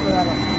bravo.